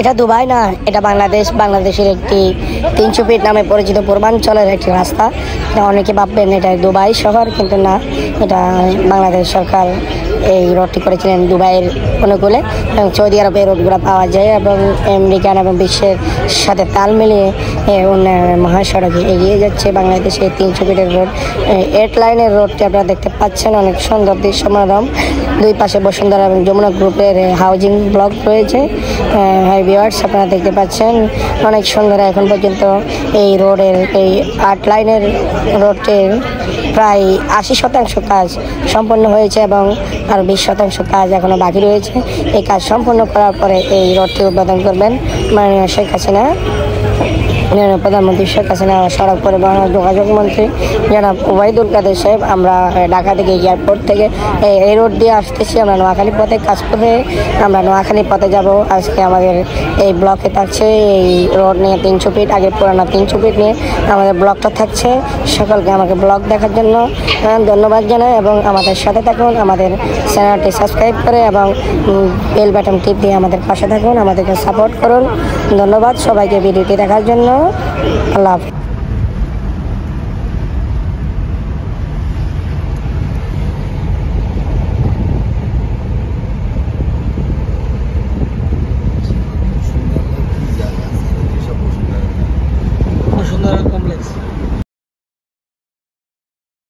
এটা দুবাই না, এটা বাংলাদেশ। বাংলাদেশের একটি তিনশো ফিট নামে পরিচিত পূর্বাঞ্চলের একটি রাস্তা। এটা অনেকে ভাববেন এটা দুবাই শহর, কিন্তু না, এটা বাংলাদেশ সরকার এই রোডটি করেছিলেন দুবাইয়ের অনুকূলে। এবং সৌদি আরবে রোডগুলো পাওয়া যায় এবং আমেরিকান এবং বিশ্বের সাথে তাল মিলিয়ে উন্নয়নের মহাসড়কে এগিয়ে যাচ্ছে বাংলাদেশের তিনশো ফিটের রোড। এইট লাইনের রোডটি আপনারা দেখতে পাচ্ছেন, অনেক সুন্দর দৃশ্য মনোরম দুই পাশে বসুন্ধরা এবং যমুনা গ্রুপের হাউজিং ব্লক রয়েছে। হাই ভিওয়ার্স আপনারা দেখতে পাচ্ছেন অনেক সুন্দর এখন পর্যন্ত এই রোডের, এই আট লাইনের রোডটির প্রায় আশি শতাংশ কাজ সম্পন্ন হয়েছে এবং আর বিশ শতাংশ কাজ এখনও বাকি রয়েছে। এই কাজ সম্পন্ন করার পরে এই রোডটি উদ্বোধন করবেন মাননীয় শেখ হাসিনা। মাননীয় প্রধানমন্ত্রী শেখ হাসিনা, সড়ক পরিবহন যোগাযোগ মন্ত্রী জনাব ওবায়দুল কাদের সাহেব, আমরা ঢাকা থেকে এয়ারপোর্ট থেকে এই- রোড দিয়ে আসতেছি। আমরা নোয়াখালী পথে কাজ করে, আমরা নোয়াখালী পথে যাব। আজকে আমাদের এই ব্লকে থাকছে এই রোড নিয়ে তিনশো ফিট, আগে পুরানো তিনশো ফিট নিয়ে আমাদের ব্লকটা থাকছে। সকলকে আমাকে ব্লগ দেখার জন্য ধন্যবাদ জানাই এবং আমাদের সাথে থাকুন, আমাদের চ্যানেলটি সাবস্ক্রাইব করে এবং বেল বাটন টিপ দিয়ে আমাদের পাশে থাকুন, আমাদেরকে সাপোর্ট করুন। ধন্যবাদ সবাইকে ভিডিওটি দেখার জন্য। I Love.